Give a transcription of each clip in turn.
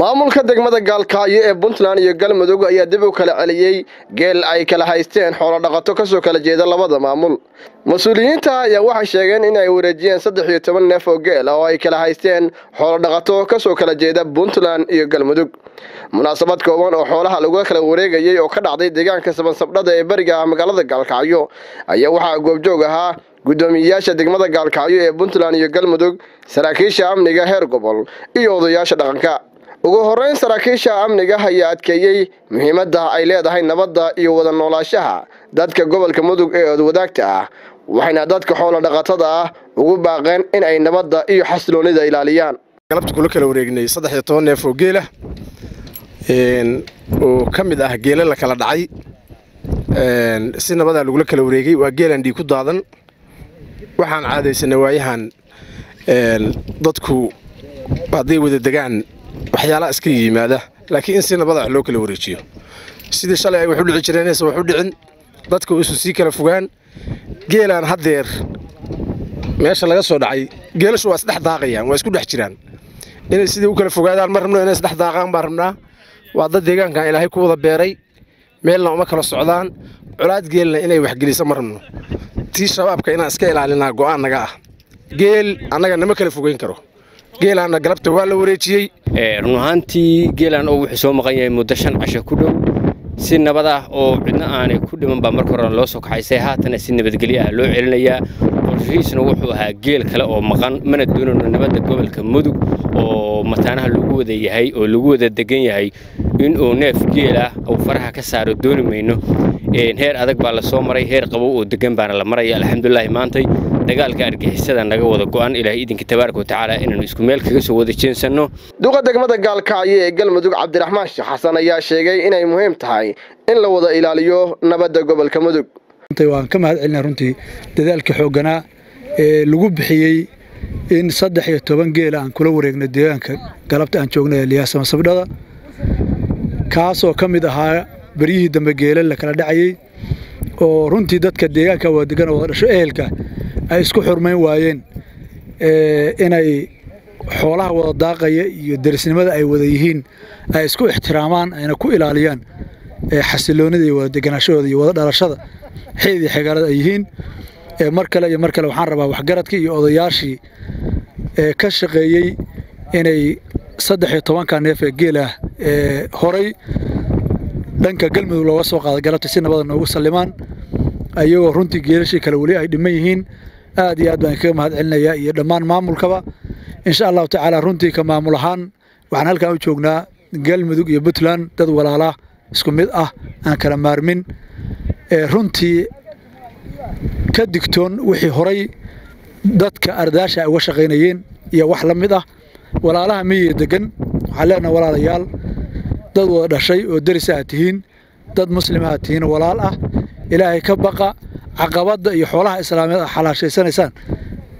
maamulka degmada gaalkacyo ee puntland iyo galmudug ayaa dib u kala celiyey geel ay kala haysteen xoolodhaqato ka soo kala jeeda labada maamul. Mas'uuliyiinta ayaa waxay sheegeen in ay wareejiyeen saddex iyo toban neef oo geel oo ay kala haysteen xoolodhaqato ka soo kala jeeda puntland iyo galmudug munaasabad kooban oo xoolaha laga kala wareegayay oo ka dhacday deegaanka sabansabdhada ee beriga magaalada gaalkacyo ayaa waxaa goobjoog ahaa guddoomiyeyaasha degmada gaalkacyo ee puntland iyo galmudug saraakiisha amniga heer gobol iyo odayaasha dhaqanka ugu horreyn saraakiisha amniga ayaa adkeeyey muhiimadda ay leedahay nabadda iyo wada noolaashaha dadka gobolka mudug ee odwadaagta ah waxayna dadka xoolo dhaqatada ah ugu baaqeen in ay nabadda iyo xasiloonida ilaaliyaan. Galabta kula kala wareegnay saddex iyo toban neef oo geela oo ka mid ah geela la kala dhacay si nabadaa lagula kala wareegay waa geelaan dhiig ku daadan. Waxaan caadaysanay waayahan dadku hadday wada degaan waxyaalaha iska yimaada laakiin in si nabada wax loo kala wareejiyo. Sidii shalay ay wax u dhici jireenaysa wax u dhicin dadka isu sii kala fogaan geelaan haddeer. Meesha laga soo dhacay geelashu waa isdhex daaqayaan waa isku dhex jiraan. Inay sidii u kala fogaadaan ma rabno inay isdhex daaqaan baan rabnaa waa dad deegaankan ilaahay ku wada beeray. Meelna uma kala socdaan. Colaad geelna inay waxgelisa ma rabno. Tii shabaabka inaan iska ilaalinaa go'aan naga ah. Geel annaga nama kala fogeyn karo geelaanna galabta waa la wareejiyey. Run ahaantii geelaan oo wuxuu soo maqan yahay muddo shan casho ku dhow si nabad ah oo cidna aanay ku dhiman baa marka hore loo soo kaxaysay. Haatana si nabadgelyo ah loo celinayaa. Qorshihiisuna wuxuu ahaa geel kale oo maqan mana doonayno nabadda gobolka mudug oo mataanaha lagu wada yahay oo lagu wada degan yahay. Inuu neef geel ah uu faraha ka saaro dooni mayno. Heer adag baa la soo maray heer qabow oo degan baana la maraya alxamdulilaahi maantay dagaalka argixisada naga wada go'an ilaahay idinka tabaaraka watacaala inaanu isku meel kaga soo wada jeensanno. Duqa degmada gaalkacyo ee galmudug cabdiraxmaan sheekh xasan ayaa sheegay inay muhiim tahay in la wada ilaaliyo nabadda gobolka mudug. Waan ka mahad celinaa runtii dadaalka xoogganaa ee lagu bixiyey in saddex iyo toban geela aan kula wareegno deegaanka galabta aan joogna ee liyaasama sabdhada kaasoo ka mid ahaa beryihii dambe geela la kala dhacayey oo runtii dadka deegaanka wadadegan oo wada dhasho ehelka ay isku xurmayn waayeen inay xoolaha wada daaqaya iyo derisnimada ay wada yihiin ay isku ixtiraamaan ayna ku ilaaliyaan xasiloonida iyo wada deganaashahooda iyo wada dhalashada xeedii xigaalada ay yihiin. Mar kale iyo mar kale waxaan rabaa waxgaradkii iyo odayaashii ka shaqeeyey inay saddex iyo tobanka neef ee geel ah ee horay dhanka galmudug looga soo qaaday galabta si nabada noogu sallimaan ayagoo runtii geelashii kale weli ay dhiman yihiin aad iyo aad baan kaga mahad celinayaa iyo dhammaan maamulkaba. Insha allahu tacaala runtii ka maamul ahaan waxaan halkan u joognaa galmudug iyo puntland dad walaalaa isku mid ah aan kala maarmin. Runtii ka digtoon wixii horay dadka ardaasha ay uga shaqaynayeen iyo wax la mid ah walaalaha miyiga degan waxaan leenaha walaalayaal dad wada dhashay oo deris aad tihiin dad muslima aad tihiin walaal ah ilaahay ka baqa caqabadda iyo xoolaha islaameed a xalaashaysanaysaan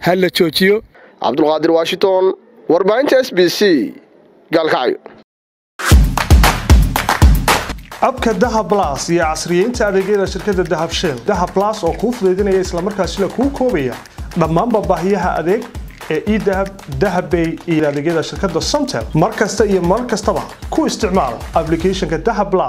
ha la joojiyo. Cabdulqaadir washington warbaahinta s b c gaalkacyo abka dahab las iyo casriyeynta adeegyada shirkadda dahab shell. Dahab las oo kuu fudaydinaya islamarkaasina kuu koobaya dhammaanba baahiyaha adeeg ee edahab dahabbay iyo adeegyada shirkadda somtel mar kasta iyo mar kastaba ku isticmaal ablicathonka dahab las